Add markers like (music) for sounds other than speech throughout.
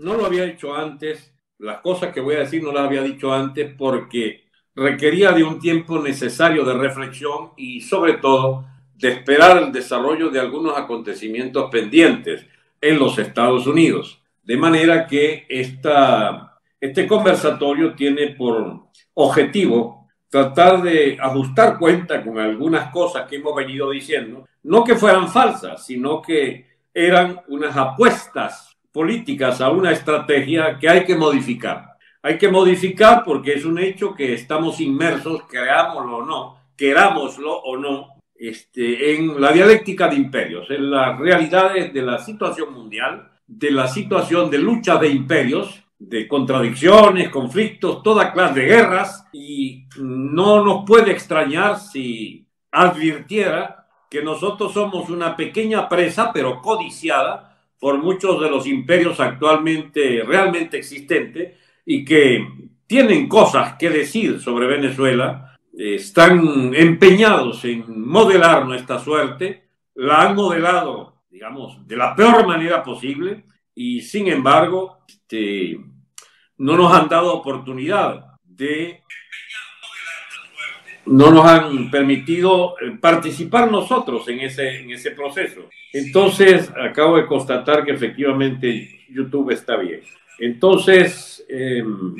no lo había hecho antes, las cosas que voy a decir no las había dicho antes porque requería de un tiempo necesario de reflexión y sobre todo de esperar el desarrollo de algunos acontecimientos pendientes en los Estados Unidos. De manera que esta, este conversatorio tiene por objetivo tratar de ajustar cuenta con algunas cosas que hemos venido diciendo, no que fueran falsas, sino que eran unas apuestas políticas a una estrategia que hay que modificar. Hay que modificar porque es un hecho que estamos inmersos, creámoslo o no, querámoslo o no, este, en la dialéctica de imperios, en las realidades de la situación mundial, de la situación de lucha de imperios, de contradicciones, conflictos, toda clase de guerras, y no nos puede extrañar si advirtiera que nosotros somos una pequeña presa, pero codiciada, por muchos de los imperios actualmente realmente existentes y que tienen cosas que decir sobre Venezuela, están empeñados en modelar nuestra suerte, la han modelado, digamos, de la peor manera posible y sin embargo este, no nos han dado oportunidad de no nos han permitido eh, participar nosotros en ese, en ese proceso. Entonces, acabo de constatar que efectivamente YouTube está bien. Entonces, em,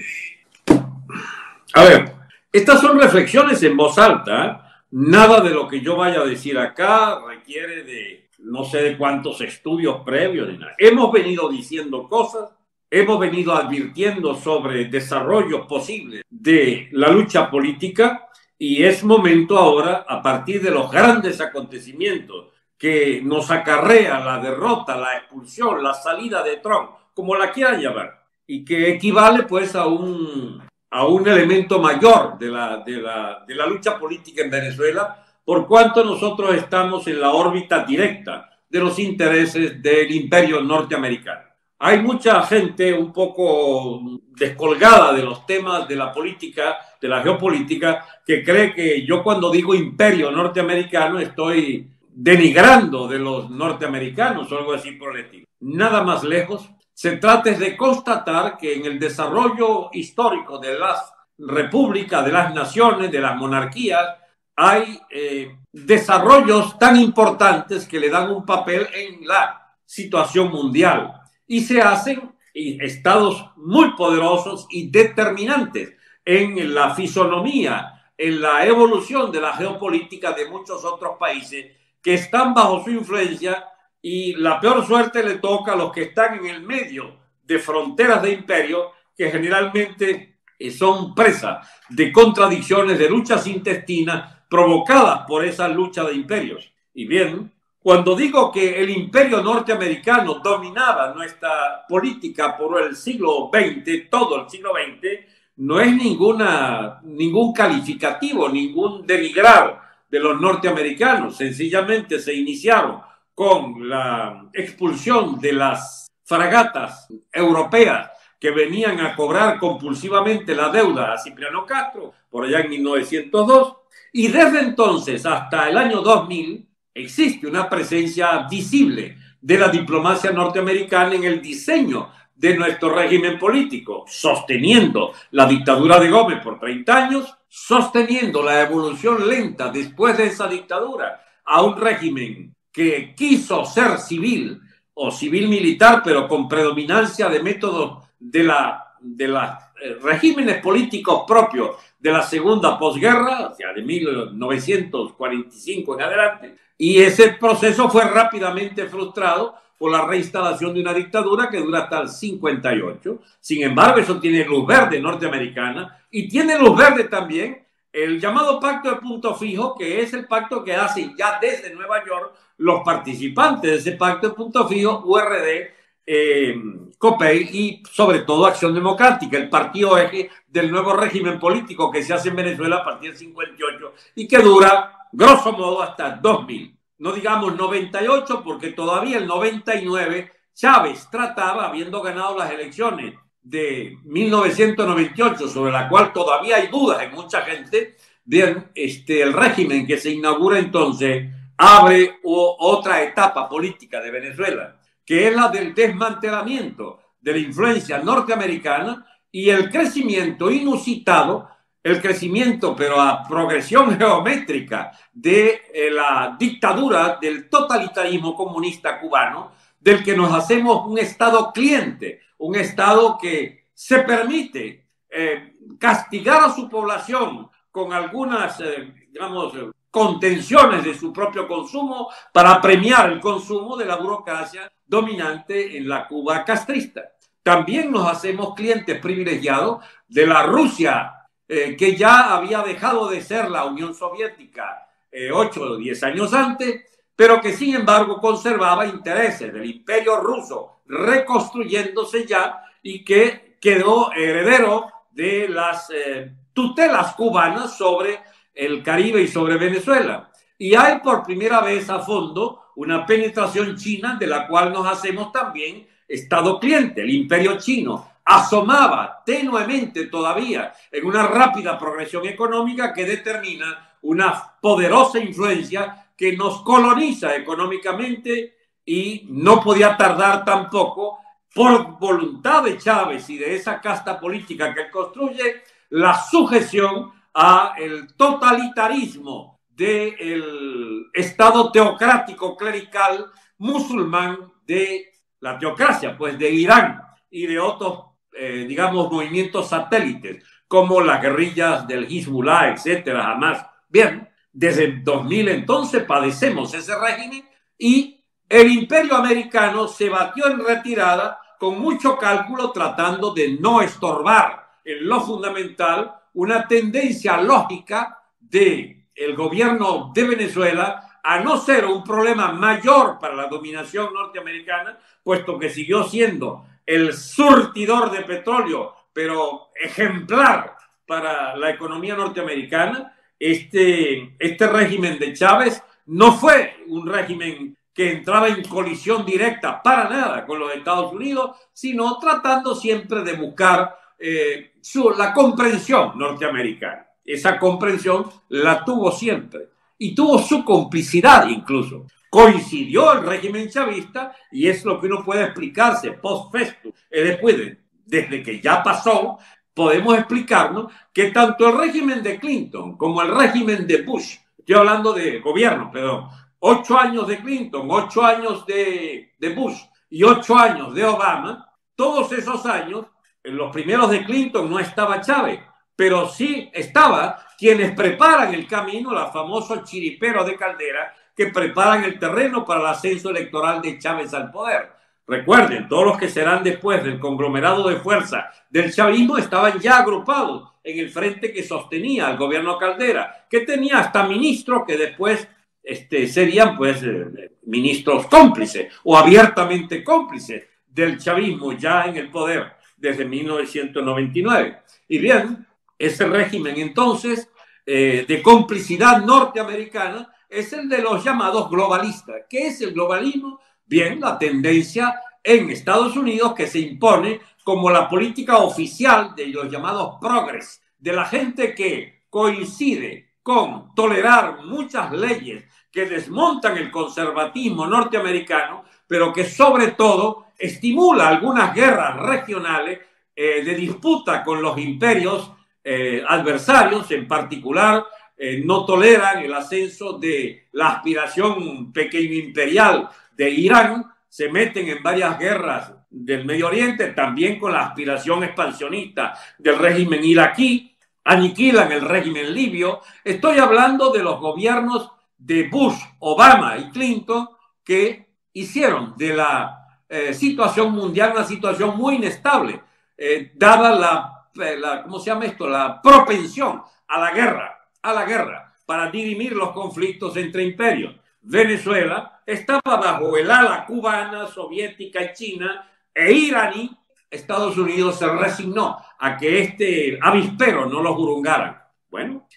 a ver, estas son reflexiones en voz alta. Nada de lo que yo vaya a decir acá requiere de no sé de cuántos estudios previos ni nada. Hemos venido diciendo cosas, hemos venido advirtiendo sobre desarrollos posibles de la lucha política y es momento ahora, a partir de los grandes acontecimientos que nos acarrea la derrota, la expulsión, la salida de Trump, como la quieran llamar, y que equivale pues a un, a un elemento mayor de la, de, la, de la lucha política en Venezuela, por cuanto nosotros estamos en la órbita directa de los intereses del imperio norteamericano. Hay mucha gente un poco descolgada de los temas de la política, de la geopolítica, que cree que yo cuando digo imperio norteamericano estoy denigrando de los norteamericanos o algo así por el estilo. Nada más lejos. Se trata de constatar que en el desarrollo histórico de las repúblicas, de las naciones, de las monarquías, hay eh, desarrollos tan importantes que le dan un papel en la situación mundial y se hacen estados muy poderosos y determinantes en la fisonomía, en la evolución de la geopolítica de muchos otros países que están bajo su influencia y la peor suerte le toca a los que están en el medio de fronteras de imperio que generalmente eh, son presas de contradicciones, de luchas intestinas provocadas por esa lucha de imperios. Y bien, cuando digo que el imperio norteamericano dominaba nuestra política por el siglo XX, todo el siglo XX, no es ninguna, ningún calificativo, ningún denigrar de los norteamericanos. Sencillamente se iniciaron con la expulsión de las fragatas europeas que venían a cobrar compulsivamente la deuda a Cipriano Castro por allá en 1902. Y desde entonces hasta el año 2000, existe una presencia visible de la diplomacia norteamericana en el diseño de nuestro régimen político, sosteniendo la dictadura de Gómez por 30 años, sosteniendo la evolución lenta después de esa dictadura a un régimen que quiso ser civil o civil militar, pero con predominancia de métodos de la de los eh, regímenes políticos propios de la segunda posguerra, o sea, de 1945 en adelante, y ese proceso fue rápidamente frustrado por la reinstalación de una dictadura que dura hasta el 58. Sin embargo, eso tiene luz verde norteamericana y tiene luz verde también el llamado pacto de punto fijo, que es el pacto que hacen ya desde Nueva York los participantes de ese pacto de punto fijo, URD, eh, COPEI y sobre todo Acción Democrática, el partido eje del nuevo régimen político que se hace en Venezuela a partir del 58 y que dura grosso modo hasta 2000. No digamos 98 porque todavía el 99 Chávez trataba, habiendo ganado las elecciones de 1998, sobre la cual todavía hay dudas en mucha gente, bien, este, el régimen que se inaugura entonces abre otra etapa política de Venezuela, que es la del desmantelamiento de la influencia norteamericana y el crecimiento inusitado, el crecimiento, pero a progresión (laughs) geométrica de eh, la dictadura del totalitarismo comunista cubano, del que nos hacemos un Estado cliente, un Estado que se permite eh, castigar a su población con algunas, eh, digamos, contenciones de su propio consumo para premiar el consumo de la burocracia dominante en la Cuba castrista. También nos hacemos clientes privilegiados de la Rusia, eh, que ya había dejado de ser la Unión Soviética eh, ocho o diez años antes, pero que sin embargo conservaba intereses del imperio ruso reconstruyéndose ya y que quedó heredero de las eh, tutelas cubanas sobre el Caribe y sobre Venezuela. Y hay por primera vez a fondo una penetración china de la cual nos hacemos también Estado cliente. El imperio chino asomaba tenuemente todavía en una rápida progresión económica que determina una poderosa influencia que nos coloniza económicamente y no podía tardar tampoco por voluntad de Chávez y de esa casta política que construye la sujeción a el totalitarismo del Estado teocrático clerical musulmán de la teocracia, pues de Irán y de otros, eh, digamos, movimientos satélites, como las guerrillas del Hezbollah, etcétera, jamás. Bien, desde 2000 entonces padecemos ese régimen y el imperio americano se batió en retirada con mucho cálculo tratando de no estorbar en lo fundamental una tendencia lógica de el gobierno de Venezuela a no ser un problema mayor para la dominación norteamericana, puesto que siguió siendo el surtidor de petróleo, pero ejemplar para la economía norteamericana, este, este régimen de Chávez no fue un régimen que entraba en colisión directa para nada con los Estados Unidos, sino tratando siempre de buscar eh, su, la comprensión norteamericana. Esa comprensión la tuvo siempre y tuvo su complicidad incluso. Coincidió el régimen chavista y es lo que uno puede explicarse post festum. después, desde que ya pasó, podemos explicarnos que tanto el régimen de Clinton como el régimen de Bush, estoy hablando de gobierno, perdón, ocho años de Clinton, ocho años de, de Bush y ocho años de Obama, todos esos años, en los primeros de Clinton no estaba Chávez, pero sí estaba quienes preparan el camino, la famoso chiripero de Caldera, que preparan el terreno para el ascenso electoral de Chávez al poder. Recuerden, todos los que serán después del conglomerado de fuerza del chavismo estaban ya agrupados en el frente que sostenía al gobierno Caldera, que tenía hasta ministros que después este, serían pues eh, ministros cómplices o abiertamente cómplices del chavismo ya en el poder desde 1999. Y bien, ese régimen entonces eh, de complicidad norteamericana es el de los llamados globalistas. ¿Qué es el globalismo? Bien, la tendencia en Estados Unidos que se impone como la política oficial de los llamados progres, de la gente que coincide con tolerar muchas leyes que desmontan el conservatismo norteamericano, pero que sobre todo estimula algunas guerras regionales eh, de disputa con los imperios eh, adversarios, en particular, eh, no toleran el ascenso de la aspiración pequeño imperial de Irán, se meten en varias guerras del Medio Oriente, también con la aspiración expansionista del régimen iraquí, aniquilan el régimen libio. Estoy hablando de los gobiernos de Bush, Obama y Clinton que hicieron de la eh, situación mundial una situación muy inestable, eh, dada la, la, ¿cómo se llama esto? La propensión a la guerra, a la guerra, para dirimir los conflictos entre imperios. Venezuela estaba bajo el ala cubana, soviética y china e iraní. Estados Unidos se resignó a que este avispero no lo jurungaran. Bueno,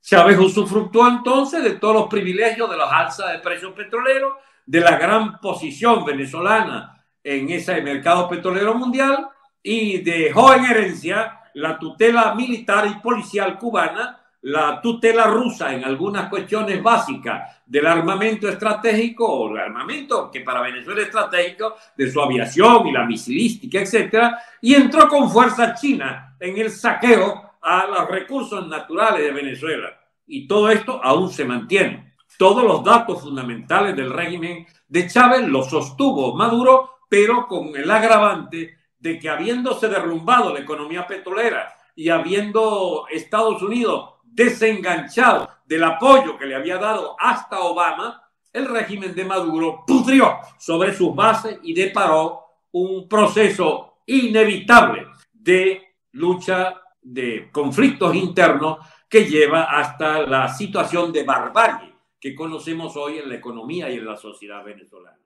Chávez usufructuó entonces de todos los privilegios de las alzas de precios petroleros, de la gran posición venezolana en ese mercado petrolero mundial y dejó en herencia la tutela militar y policial cubana la tutela rusa en algunas cuestiones básicas del armamento estratégico o el armamento que para Venezuela es estratégico de su aviación y la misilística, etcétera, y entró con fuerza China en el saqueo a los recursos naturales de Venezuela. Y todo esto aún se mantiene. Todos los datos fundamentales del régimen de Chávez los sostuvo Maduro, pero con el agravante de que habiéndose derrumbado la economía petrolera y habiendo Estados Unidos desenganchado del apoyo que le había dado hasta Obama, el régimen de Maduro pudrió sobre sus bases y deparó un proceso inevitable de lucha de conflictos internos que lleva hasta la situación de barbarie que conocemos hoy en la economía y en la sociedad venezolana.